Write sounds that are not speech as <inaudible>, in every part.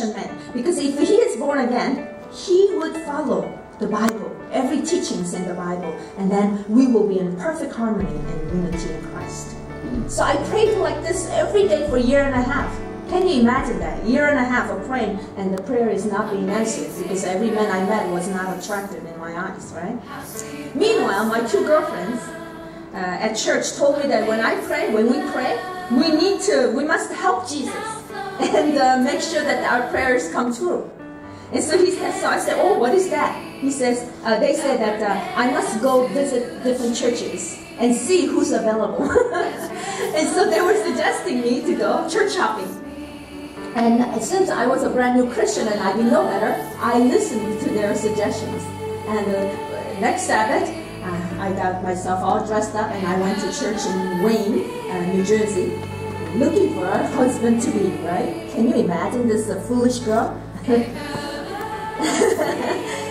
Christian man. Because if he is born again, he would follow the Bible, every teachings in the Bible, and then we will be in perfect harmony and unity in Christ. So I prayed like this every day for a year and a half. Can you imagine that? A year and a half of praying and the prayer is not being answered because every man I met was not attractive in my eyes, right? Meanwhile, my two girlfriends uh, at church told me that when I pray, when we pray, we need to, we must help Jesus and uh, make sure that our prayers come true. And so he said, so I said, oh, what is that? He says, uh, they said that uh, I must go visit different churches and see who's available. <laughs> and so they were suggesting me to go church shopping. And since I was a brand new Christian and I didn't know better, I listened to their suggestions. And uh, next Sabbath, uh, I got myself all dressed up and I went to church in Wayne, uh, New Jersey, looking for a husband to be, right? Can you imagine this a foolish girl? <laughs>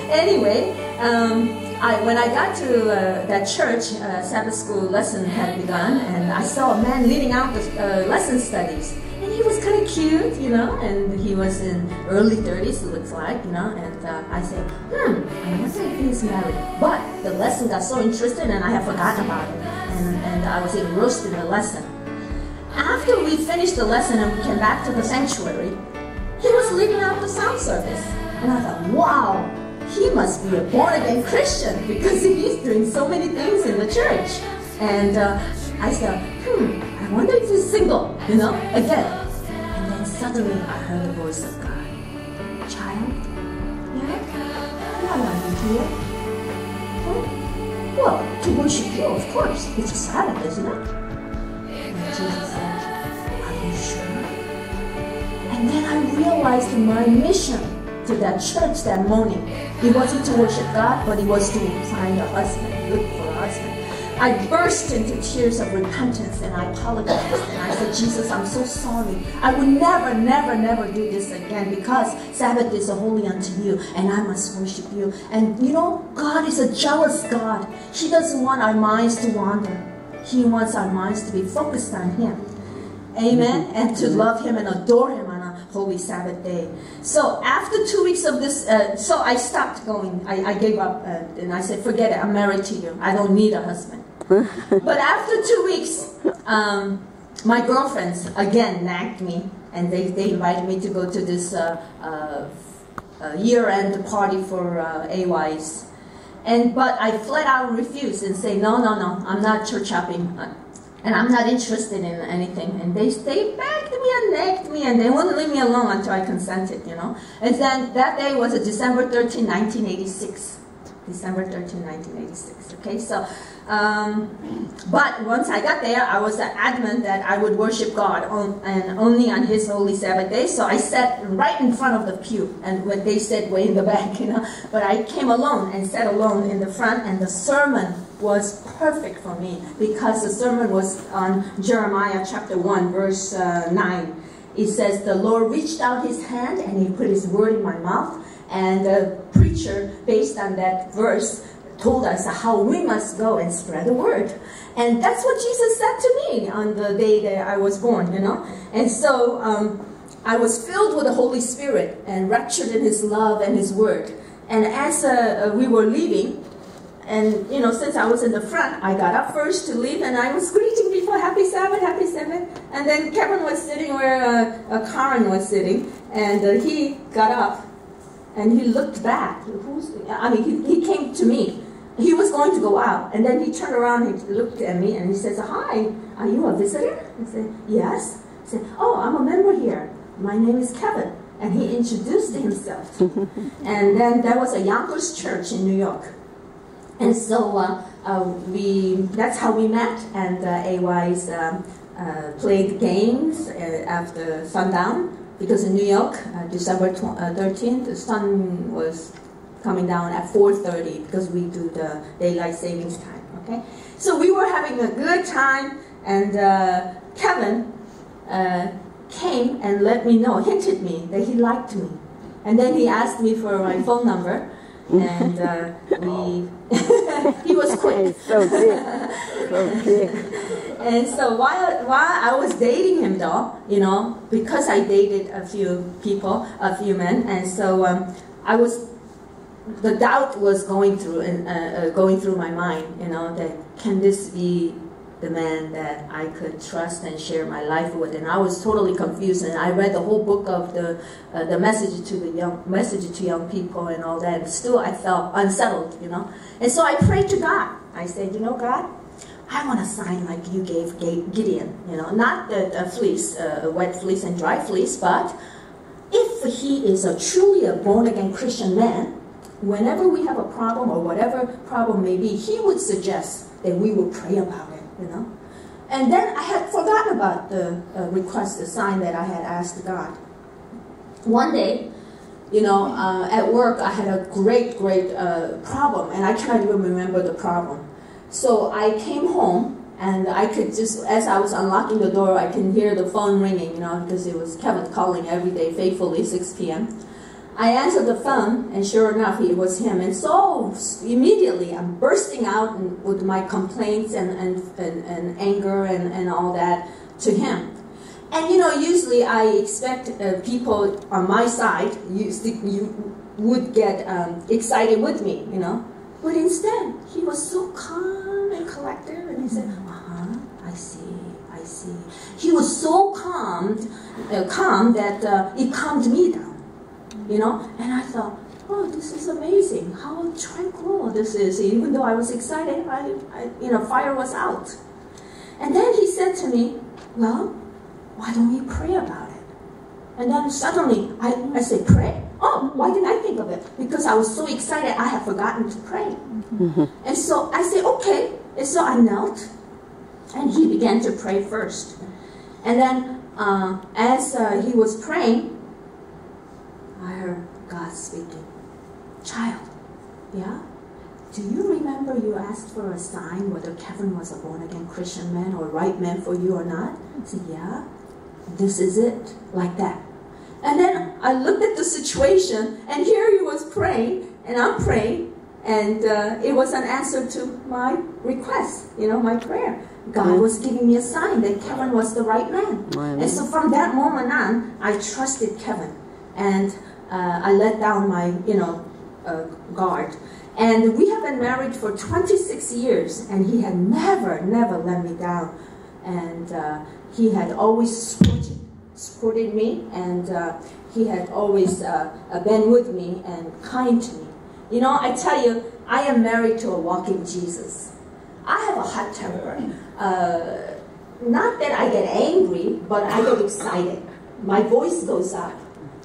anyway, um, I, when I got to uh, that church, uh, Sabbath school lesson had begun, and I saw a man leading out the uh, lesson studies And he was kind of cute, you know, and he was in early 30s, it looks like, you know, and uh, I said, hmm, I wonder if he's married. But the lesson got so interesting and I had forgotten about it, and, and I was engrossed in the lesson. After we finished the lesson and we came back to the sanctuary, he was leading out the sound service. And I thought, wow, he must be a born-again Christian because he's doing so many things in the church. And uh, I said, hmm, I wonder if he's single, you know, again. And then suddenly I heard the voice of God. Child, yeah? Why are you here? Huh? Well, to worship you, of course. It's a Sabbath, isn't it? And then I realized my mission to that church that morning. It wasn't to worship God, but it was to find a husband, look for a husband. I burst into tears of repentance and I apologized and I said, Jesus, I'm so sorry. I will never, never, never do this again because Sabbath is holy unto you and I must worship you. And you know, God is a jealous God. He doesn't want our minds to wander. He wants our minds to be focused on Him. Amen. And to love Him and adore Him holy Sabbath day. So after two weeks of this, uh, so I stopped going. I, I gave up uh, and I said, forget it. I'm married to you. I don't need a husband. <laughs> but after two weeks, um, my girlfriends again nagged me, and they, they invited me to go to this uh, uh, uh year-end party for uh, AYs. And but I flat out refused and say, no, no, no, I'm not church shopping, uh, and I'm not interested in anything. And they they begged me and nagged me, and they wouldn't leave me alone until I consented, you know. And then that day was December 13, 1986. December 13, 1986. Okay, so um, but once I got there, I was adamant that I would worship God on, and only on His holy Sabbath day. So I sat right in front of the pew, and when they said way in the <laughs> back, you know. But I came alone and sat alone in the front, and the sermon was perfect for me because the sermon was on Jeremiah chapter one, verse uh, nine. It says, "The Lord reached out His hand and He put His word in my mouth." And the preacher, based on that verse, told us how we must go and spread the word. And that's what Jesus said to me on the day that I was born, you know. And so um, I was filled with the Holy Spirit and raptured in His love and His word. And as uh, uh, we were leaving, and you know, since I was in the front, I got up first to leave, and I was greeting people, "Happy Sabbath, Happy Sabbath." And then Kevin was sitting where uh, uh, Karen was sitting, and uh, he got up, and he looked back. Who's? I mean, he, he came to me, he was going to go out, and then he turned around, and he looked at me, and he says, Hi, are you a visitor? I said, Yes. He said, Oh, I'm a member here. My name is Kevin. And he introduced himself. <laughs> and then there was a Yonkers church in New York. And so uh, uh, we, that's how we met, and uh, AYs um, uh, played games uh, after sundown, because in New York, uh, December 13th, the sun was coming down at 4.30 because we do the daylight savings time, okay? So we were having a good time and uh, Kevin uh, came and let me know, hinted me that he liked me. And then he asked me for my phone number <laughs> and we <laughs> he was quick. so quick, <laughs> so quick. And so while while I was dating him, though, you know, because I dated a few people, a few men, and so um, I was the doubt was going through and uh, uh, going through my mind, you know, that can this be the man that I could trust and share my life with? And I was totally confused, and I read the whole book of the uh, the message to the young message to young people and all that. And still, I felt unsettled, you know. And so I prayed to God. I said, you know, God. I want a sign like you gave Gideon, you know, not the, the fleece, uh, wet fleece and dry fleece, but if he is a truly a born again Christian man, whenever we have a problem or whatever problem may be, he would suggest that we would pray about you know. And then I had forgotten about the uh, request, the sign that I had asked God. One day, you know, uh, at work, I had a great, great uh, problem, and I cannot even remember the problem. So I came home, and I could just, as I was unlocking the door, I can hear the phone ringing, you know, because it was Kevin calling every day faithfully, 6 p.m. I answered the phone, and sure enough, it was him. And so immediately, I'm bursting out with my complaints and, and, and, and anger and, and all that to him. And you know, usually I expect uh, people on my side you, you would get um, excited with me, you know. But instead, he was so calm and collected, and he said, "Uh huh, I see, I see." He was so calm, uh, calm that uh, it calmed me down you know? And I thought, oh, this is amazing. How tranquil this is. Even though I was excited, I, I, you know, fire was out. And then he said to me, well, why don't we pray about it? And then suddenly I, I said, pray? Oh, why didn't I think of it? Because I was so excited, I had forgotten to pray. Mm-hmm. And so I said, okay. And so I knelt, and he began to pray first. And then uh, as uh, he was praying, I heard God speaking. Child, yeah? Do you remember you asked for a sign whether Kevin was a born again Christian man or right man for you or not? I said, Yeah, this is it, like that. And then I looked at the situation, and here he was praying, and I'm praying, and uh, it was an answer to my request, you know, my prayer. God was giving me a sign that Kevin was the right man. And so from that moment on, I trusted Kevin. And uh, I let down my, you know, uh, guard. And we have been married for 26 years, and he had never, never let me down. And uh, he had always supported, supported me, and uh, he had always uh, been with me and kind to me. You know, I tell you, I am married to a walking Jesus. I have a hot temper. Uh, not that I get angry, but I get excited. My voice goes up.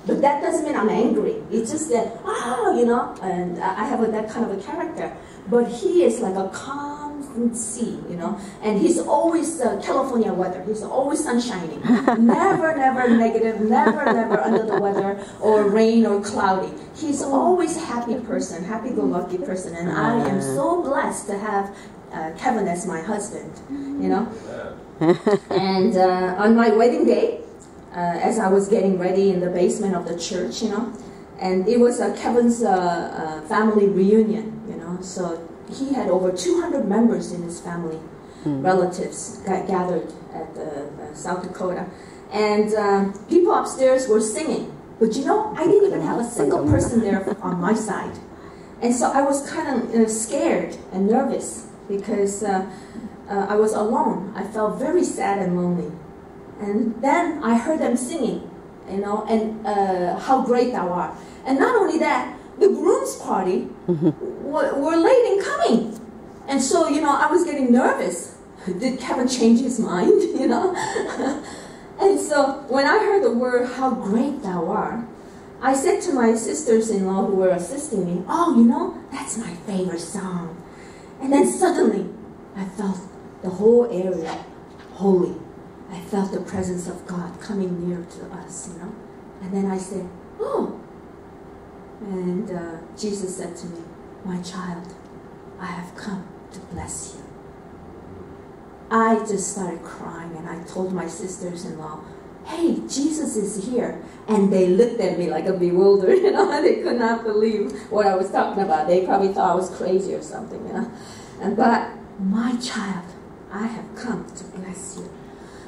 But that doesn't mean I'm angry. It's just that, oh, you know, and I have a, that kind of a character. But he is like a calm sea, you know, and he's always uh, California weather. He's always sunshining. <laughs> never, never negative, never, never under the weather or rain or cloudy. He's always happy person, happy-go-lucky person, and I am so blessed to have uh, Kevin as my husband, you know. <laughs> and uh, on my wedding day, as I was getting ready in the basement of the church, you know. And it was Kevin's uh, uh, family reunion, you know. So he had over 200 members in his family, mm. relatives got gathered at the, South Dakota. And um, people upstairs were singing. But you know, I didn't even have a single person there <laughs> on my side. And so I was kind of you know, scared and nervous because uh, uh, I was alone. I felt very sad and lonely. And then I heard them singing, you know, and uh, how great thou art. And not only that, the groom's party were, were late in coming. And so, you know, I was getting nervous. <laughs> Did Kevin change his mind, <laughs> you know? <laughs> and so when I heard the word, how great thou art, I said to my sisters-in-law who were assisting me, oh, you know, that's my favorite song. And then suddenly, I felt the whole area holy. I felt the presence of God coming near to us, you know. And then I said, oh. And uh, Jesus said to me, my child, I have come to bless you. I just started crying and I told my sisters-in-law, hey, Jesus is here. And they looked at me like a bewildered, <laughs> you know, they could not believe what I was talking about. They probably thought I was crazy or something, you know. And but my child, I have come to bless you.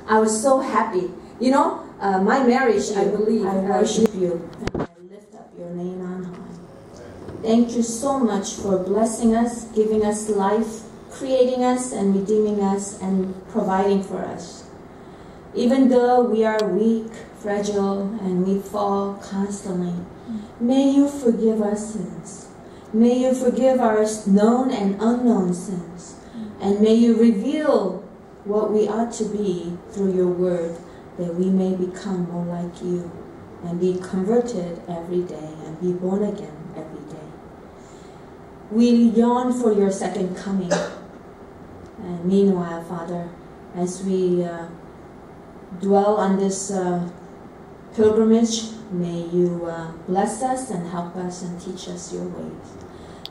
I was so happy. You know, uh, my marriage, I believe, I worship you and I lift up your name on high. Thank you so much for blessing us, giving us life, creating us and redeeming us and providing for us. Even though we are weak, fragile, and we fall constantly, may you forgive our sins. May you forgive our known and unknown sins. And may you reveal what we ought to be through your word, that we may become more like you and be converted every day and be born again every day. We yearn for your second coming. And meanwhile, Father, as we uh, dwell on this uh, pilgrimage, may you uh, bless us and help us and teach us your ways.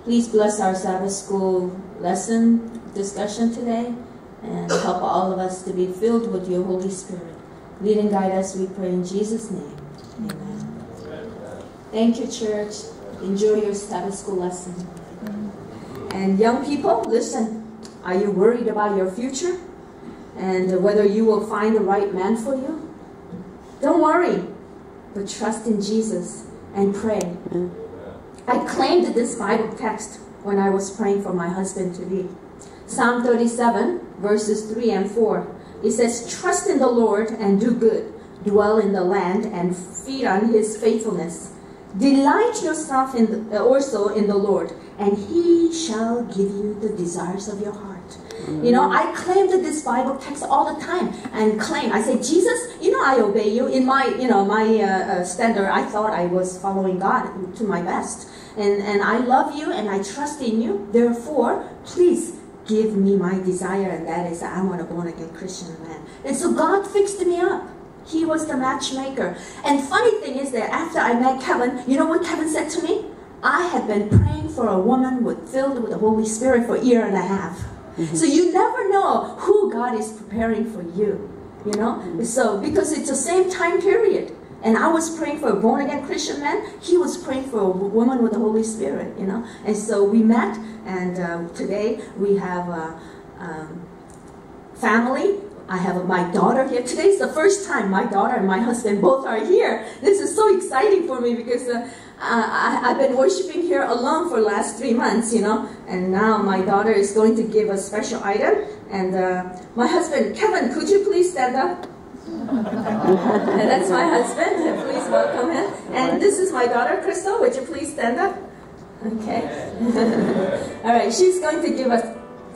Please bless our Sabbath school lesson discussion today and help all of us to be filled with your Holy Spirit. Lead and guide us, we pray in Jesus' name. Amen. Thank you, church. Enjoy your Sabbath school lesson. And young people, listen. Are you worried about your future? And whether you will find the right man for you? Don't worry, but trust in Jesus and pray. I claimed this Bible text when I was praying for my husband to be. Psalm 37, verses 3 and 4. It says, Trust in the Lord and do good. Dwell in the land and feed on his faithfulness. Delight yourself in the, uh, also in the Lord, and he shall give you the desires of your heart. You know, I claim that this Bible text all the time and claim. I say, Jesus, you know, I obey you. In my, you know, my uh, uh, standard, I thought I was following God to my best. And, and I love you and I trust in you. Therefore, please give me my desire, and that is I want a born again Christian man. And so God fixed me up. He was the matchmaker. And funny thing is that after I met Kevin, you know what Kevin said to me? I have been praying for a woman with, filled with the Holy Spirit for a year and a half. Mm-hmm. So you never know who God is preparing for you. You know? Mm-hmm. So because it's the same time period. And I was praying for a born again Christian man. He was praying for a woman with the Holy Spirit, you know. And so we met, and uh, today we have a um, family. I have my daughter here. Today is the first time my daughter and my husband both are here. This is so exciting for me because uh, I, have been worshiping here alone for the last three months, you know. And now my daughter is going to give a special item. And uh, my husband, Kevin, could you please stand up? <laughs> and that's my husband. Please welcome him. And this is my daughter, Crystal. Would you please stand up? Okay. <laughs> All right. She's going to give us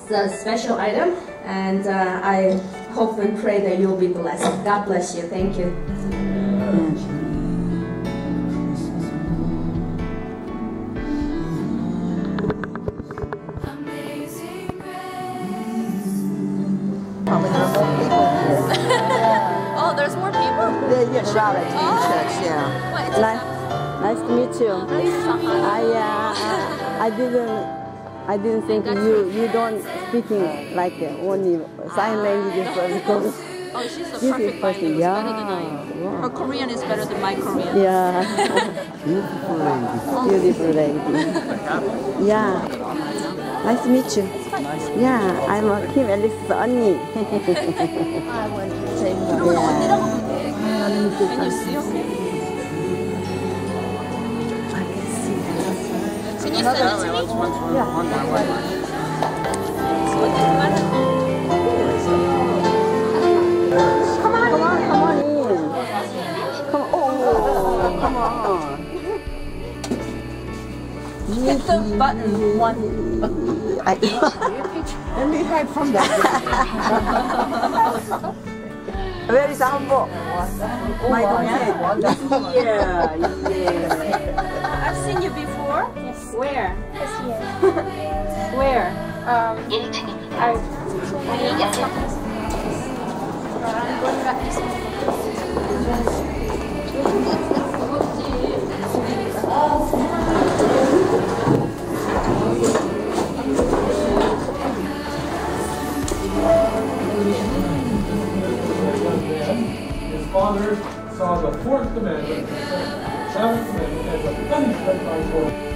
a special item, and uh, I hope and pray that you'll be blessed. God bless you. Thank you. Charlotte oh. Church, yeah. What, nice, nice to meet you. I, uh, I didn't. I didn't think you you don't speaking like only sign language because Oh, she's a perfect person. Yeah. better than I am. Her Korean is better than my Korean. Yeah. <laughs> Beautiful lady. Beautiful lady. <laughs> yeah. Nice to meet you. Yeah, I'm Kim Alice 언니. I want to <laughs> yeah. Can you see okay? I can see. Can you send it to me? Yeah. Come on, come on, come on in. Come on, oh, come on. Hit the button one. Let me hide from that. Where is Ambo? Oh, my 동생. Yeah, yeah. I've seen you before. Yes. Where? Yes, yes. <laughs> Where? Um, I. Yes. I'm going back to fathers saw the fourth commandment, seventh commandment as a punishment by God.